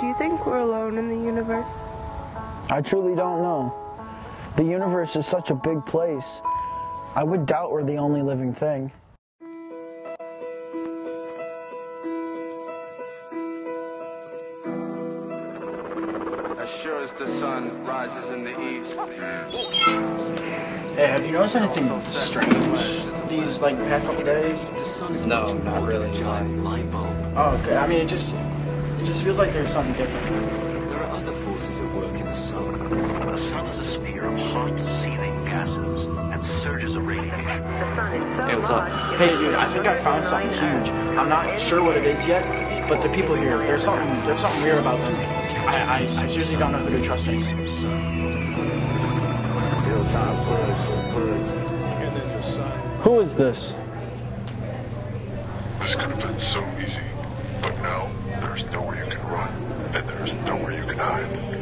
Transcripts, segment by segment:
Do you think we're alone in the universe? I truly don't know. The universe is such a big place. I would doubt we're the only living thing. As sure as the sun rises in the east. Hey, have you noticed anything strange these like past couple days? No, not really. light bulb. Oh, okay. I mean, it just it just feels like there's something different. There are other forces at work in the sun. The sun is a sphere of hot, seething gases and surges of radiation. The sun is so Hey, what's up? Hey, dude, I think I found something huge. I'm not sure what it is yet, but the people here, there's something there's something weird about them. I I, I seriously don't know who to trust anymore. Who is this? This could have been so easy, but now there's nowhere you can run, and there's nowhere you can hide.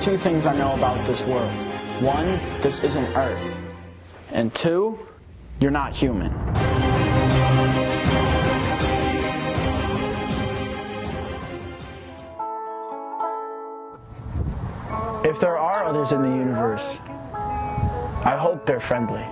Two things I know about this world. One, this isn't Earth. And two, you're not human. If there are others in the universe, I hope they're friendly.